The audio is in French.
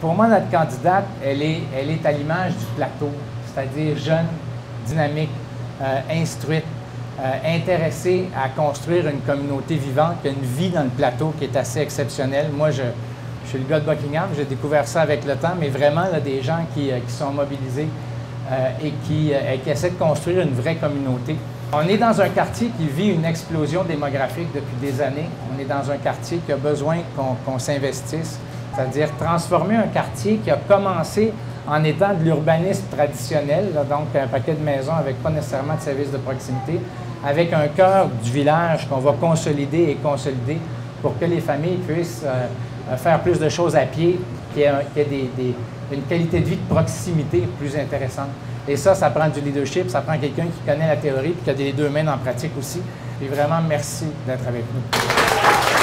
pour moi, notre candidate, elle est, à l'image du plateau, c'est-à-dire jeune, dynamique, euh, instruite, euh, intéressée à construire une communauté vivante, qui a une vie dans le plateau qui est assez exceptionnelle. Moi, je, suis le gars de Buckingham, j'ai découvert ça avec le temps, mais vraiment, a des gens qui, qui sont mobilisés et qui essaient de construire une vraie communauté. On est dans un quartier qui vit une explosion démographique depuis des années. On est dans un quartier qui a besoin qu'on s'investisse, c'est-à-dire transformer un quartier qui a commencé en étant de l'urbanisme traditionnel, donc un paquet de maisons avec pas nécessairement de services de proximité, avec un cœur du village qu'on va consolider et consolider pour que les familles puissent euh, faire plus de choses à pied, qu'il y ait, une qualité de vie de proximité plus intéressante. Et ça, ça prend du leadership, ça prend quelqu'un qui connaît la théorie et qui a les deux mains en pratique aussi. Et vraiment, merci d'être avec nous.